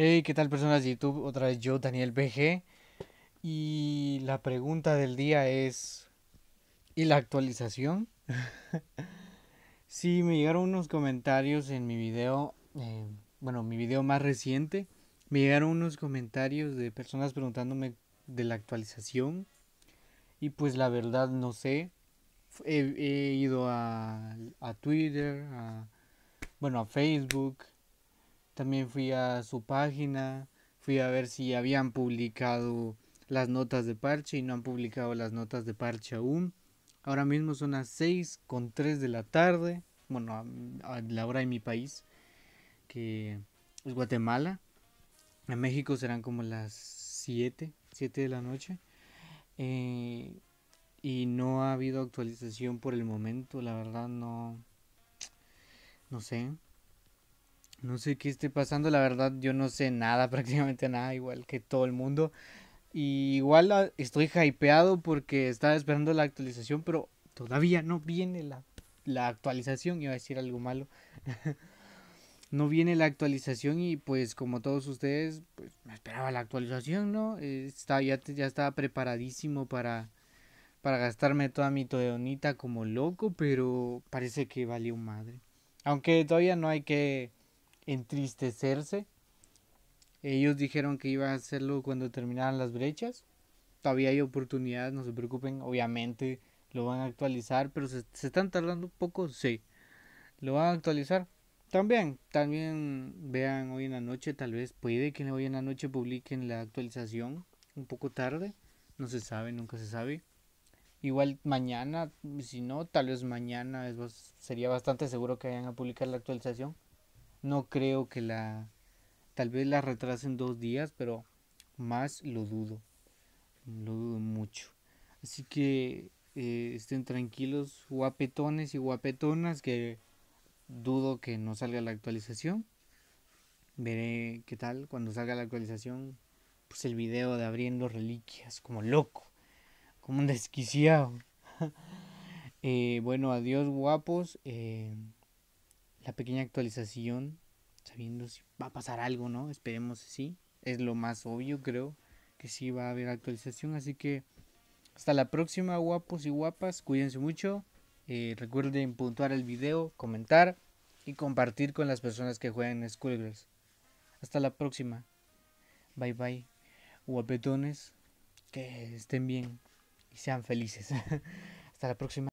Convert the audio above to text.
Hey, ¿qué tal personas de YouTube? Otra vez yo, Daniel BG. Y la pregunta del día es, ¿y la actualización? Sí, me llegaron unos comentarios en mi video, eh, bueno, mi video más reciente. Me llegaron unos comentarios de personas preguntándome de la actualización. Y pues la verdad no sé. He, he ido a, a Twitter, a, bueno, a Facebook. También fui a su página. Fui a ver si habían publicado las notas de parche y no han publicado las notas de parche aún. Ahora mismo son las 6 con 3 de la tarde. Bueno, a, la hora de mi país, que es Guatemala. En México serán como las 7, 7 de la noche. Eh, y no ha habido actualización por el momento, la verdad no no sé. No sé qué esté pasando, la verdad yo no sé nada, prácticamente nada, igual que todo el mundo. Y igual ah, estoy hypeado porque estaba esperando la actualización, pero todavía no viene la, la actualización, iba a decir algo malo. no viene la actualización y pues como todos ustedes, pues me esperaba la actualización, ¿no? Ya, ya estaba preparadísimo para, para gastarme toda mi todeonita como loco, pero parece que valió madre. Aunque todavía no hay que entristecerse. Ellos dijeron que iba a hacerlo cuando terminaran las brechas. Todavía hay oportunidad, no se preocupen. Obviamente lo van a actualizar, pero se, se están tardando un poco, sí. Lo van a actualizar. También, también vean hoy en la noche, tal vez puede que hoy en la noche publiquen la actualización un poco tarde. No se sabe, nunca se sabe. Igual mañana, si no, tal vez mañana es, sería bastante seguro que vayan a publicar la actualización. No creo que la... Tal vez la retrasen dos días, pero más lo dudo. Lo dudo mucho. Así que eh, estén tranquilos, guapetones y guapetonas, que dudo que no salga la actualización. Veré qué tal cuando salga la actualización. Pues el video de abriendo reliquias, como loco como un desquiciado. eh, bueno, adiós guapos. Eh, la pequeña actualización, sabiendo si va a pasar algo, ¿no? Esperemos sí. Es lo más obvio, creo, que sí va a haber actualización. Así que hasta la próxima, guapos y guapas. Cuídense mucho. Eh, recuerden puntuar el video, comentar y compartir con las personas que juegan en Skullgirls. Hasta la próxima. Bye bye. Guapetones. Que estén bien y sean felices. Hasta la próxima.